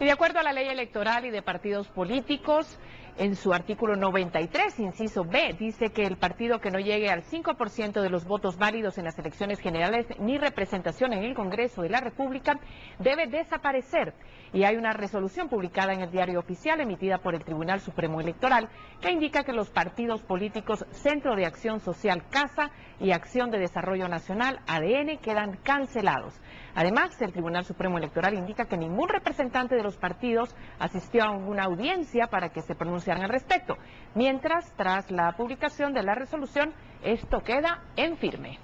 Y de acuerdo a la ley electoral y de partidos políticos, en su artículo 93, inciso B, dice que el partido que no llegue al 5% de los votos válidos en las elecciones generales ni representación en el Congreso de la República debe desaparecer. Y hay una resolución publicada en el diario oficial emitida por el Tribunal Supremo Electoral que indica que los partidos políticos Centro de Acción Social Casa y Acción de Desarrollo Nacional ADN quedan cancelados. Además, el Tribunal Supremo Electoral indica que ningún representante de los partidos asistió a una audiencia para que se pronunciaran al respecto, mientras tras la publicación de la resolución esto queda en firme.